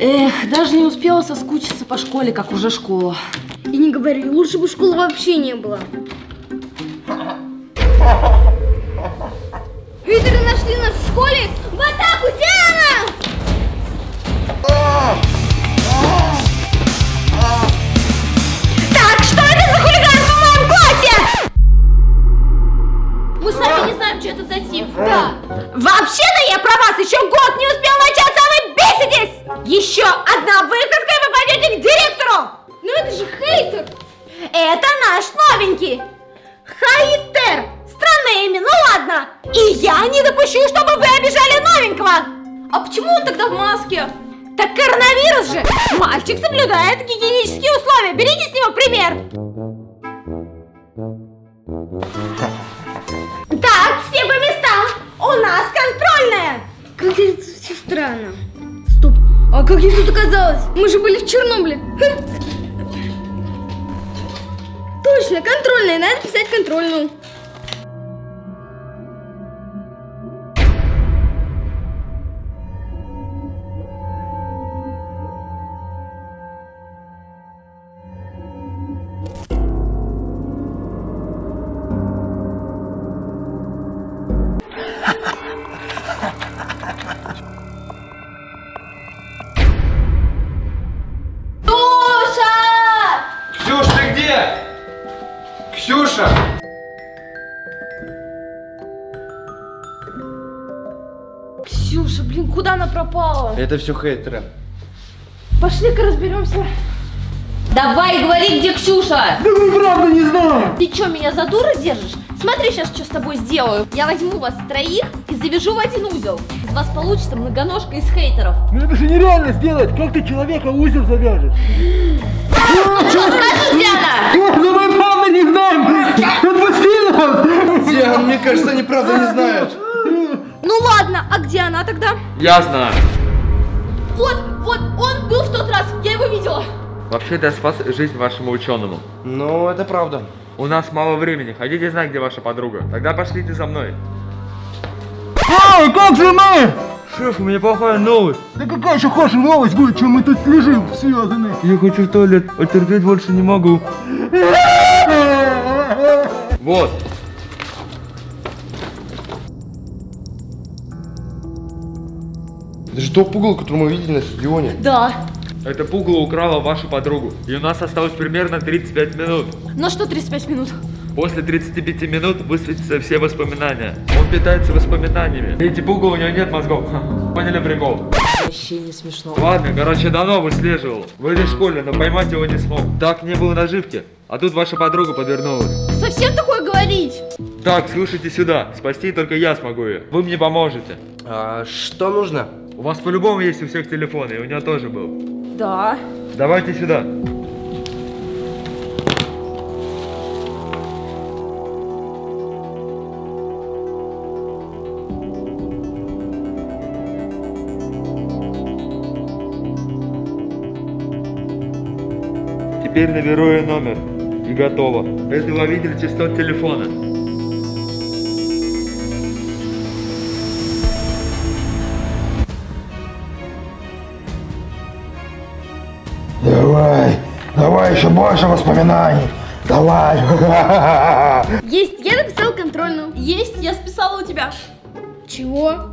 Эх, даже не успела соскучиться по школе, как уже школа. И не говори, лучше бы школы вообще не было. Хейтеры нашли нас в школе! В атаку, Диана! Это наш новенький! Хайтер! Странное имя, ну ладно! И я не допущу, чтобы вы обижали новенького! А почему он тогда в маске? Так коронавирус же! Мальчик соблюдает гигиенические условия, берите с него пример! Так, все по местам! У нас контрольная! Как это все странно. Стоп, а как я тут оказалась? Мы же были в Чернобыле. Точно, контрольная, надо писать контрольную. Куда она пропала? Это все хейтеры. Пошли-ка разберемся. Давай, говори, где Ксюша? Да мы правда не знаем! Ты что, меня за дуру держишь? Смотри, сейчас что с тобой сделаю. Я возьму вас троих и завяжу в один узел. Из вас получится многоножка из хейтеров. Ну это же нереально сделать! Как ты человека узел завяжешь? Что скажешь, Диана? Ну мы правда не знаем! Отпусти нас! Диан, мне кажется, они правда не знают. Ну ладно, а где она тогда? Я знаю. Вот, вот, он был в тот раз, я его видела. Вообще-то я спас жизнь вашему ученому. Ну, это правда. У нас мало времени. Хотите знать, где ваша подруга? Тогда пошлите за мной. Эй, как же мы? Шеф, у меня плохая новость. Да какая еще хорошая новость будет, чем мы тут лежим связаны? Я хочу в туалет, а терпеть больше не могу. Вот. Это же то пугало, которое мы видели на стадионе. Да. Это пугало украла вашу подругу. И у нас осталось примерно 35 минут. На что 35 минут? После 35 минут высветятся все воспоминания. Он питается воспоминаниями. Эти пугало у него нет мозгов. Поняли прикол? Вообще не смешно. Ладно, короче, давно выслеживал. В этой школе, но поймать его не смог. Так не было наживки. А тут ваша подруга подвернулась. Совсем такое говорить? Так, слушайте сюда. Спасти только я смогу ее. Вы мне поможете. А что нужно? У вас по-любому есть у всех телефоны, и у нее тоже был. Да. Давайте сюда. Теперь наберу ее номер. И готово. Это ловитель частот телефона. Еще больше воспоминаний. Давай. Есть, я написал контрольную. Есть, я списала у тебя. Чего?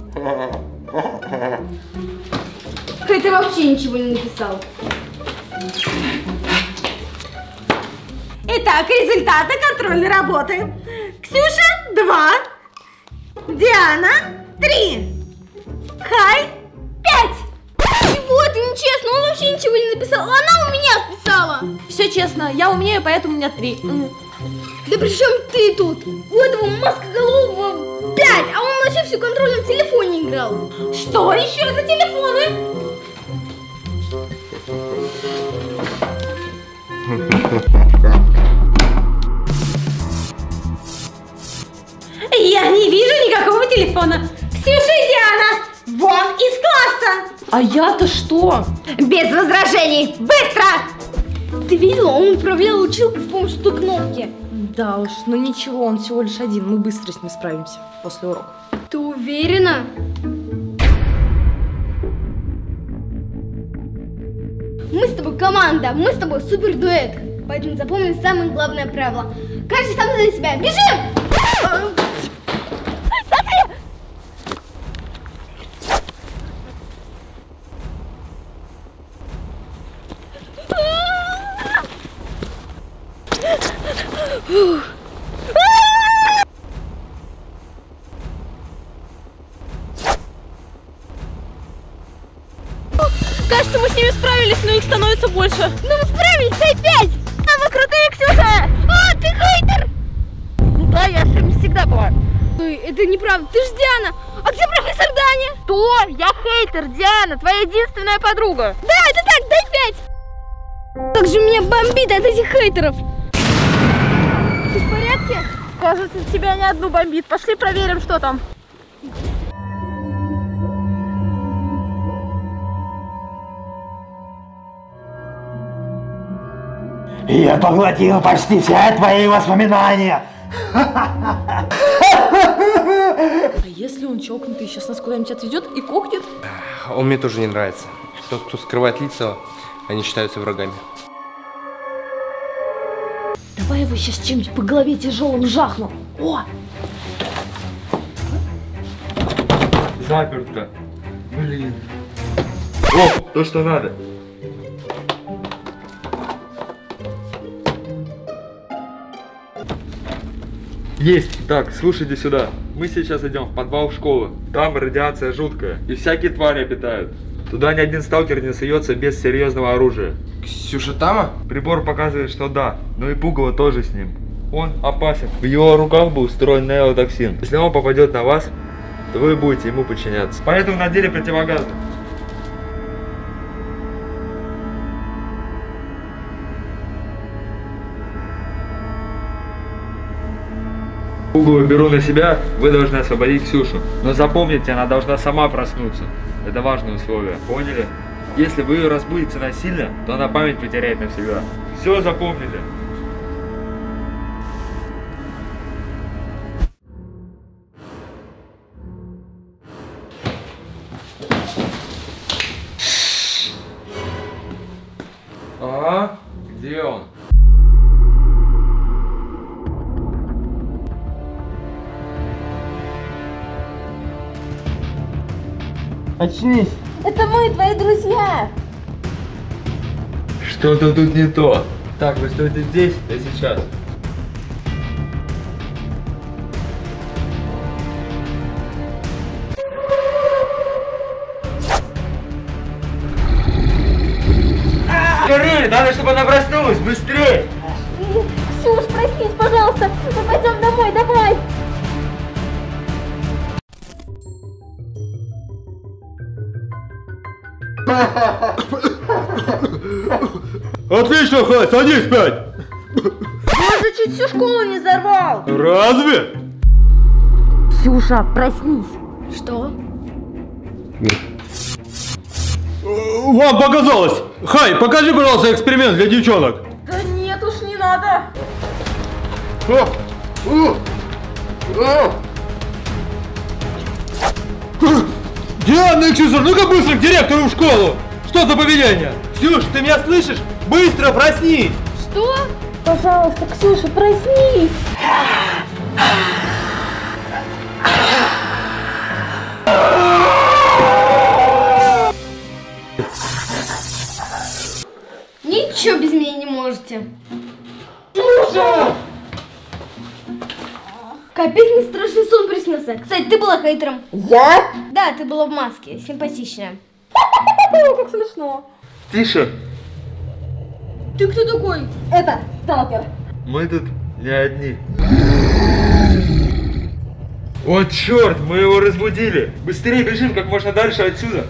Хейтер вообще ничего не написал. Итак, результаты контрольной работы. Ксюша 2, Диана 3, Хай 5. Чего? Это нечестно, он вообще ничего не написал. Она у меня списала. Все честно, я умнее, поэтому у меня три. Да при чем ты тут? У этого маскоголового 5, а он вообще всю контрольную в телефоне играл. Что еще за телефоны? Я не вижу никакого телефона. Ксюша и Диана, вон из класса. А я-то что? Без возражений, быстро! Ты видела, он управлял училкой с помощью той кнопки. Да уж, ну ничего, он всего лишь один. Мы быстро с ним справимся после урока. Ты уверена? команда, мы с тобой супер дуэт. Поэтому запомни самое главное правило. Каждый сам за себя. Бежим! Кажется, мы с ними справились, но их становится больше. Ну мы справились опять! А вы крутые, Ксюша! А, ты хейтер! Да, я с ними всегда была. Ой, это неправда, ты ж Диана! А где профессор Даня? Что? Я хейтер, Диана, твоя единственная подруга. Да, это так, дай пять! Как же меня бомбит от этих хейтеров! Ты в порядке? Кажется, тебя не одну бомбит. Пошли проверим, что там. Я поглотил почти все твои воспоминания. А если он чокнутый, сейчас нас куда-нибудь отведет и кокнет? Он мне тоже не нравится. Тот, кто скрывает лица, они считаются врагами. Давай его сейчас чем-нибудь по голове тяжелым жахну. О, Заперто. Блин. О, то, что надо. Есть. Так, слушайте сюда. Мы сейчас идем в подвал школы. Там радиация жуткая. И всякие твари обитают. Туда ни один сталкер не суется без серьезного оружия. Ксюша Тама? Прибор показывает, что да, но и пугало тоже с ним. Он опасен. В его руках был устроен неотоксин. Если он попадет на вас, то вы будете ему подчиняться. Поэтому надели противогаз. Пугало беру на себя, вы должны освободить Ксюшу. Но запомните, она должна сама проснуться. Это важное условие, поняли? Если вы ее разбудите насильно, то она память потеряет навсегда. Все запомнили. Очнись. Это мы, твои друзья! Что-то тут не то. Так, вы стойте здесь, я сейчас. Скорее, надо, чтобы она проснулась, быстрее! Ксюш, проснись, пожалуйста! Отлично, Хай, садись пять. он же чуть всю школу не взорвал. Разве? Ксюша, проснись. Что? Вам показалось. Хай, покажи, пожалуйста, эксперимент для девчонок. Да нет уж, не надо. Диана Ксюша, ну-ка быстро к директору в школу. Что за поведение? Ксюш, ты меня слышишь? Быстро проснись. Что? Пожалуйста, Ксюша, проснись! Ничего без меня не можете. Капец, мне страшный сон приснился. Кстати, ты была хейтером. Я? Да, ты была в маске, симпатичная. Как смешно. Тише, Ты кто такой? Это сталкер. мы тут не одни. О, черт, мы его разбудили. Быстрее бежим как можно дальше отсюда.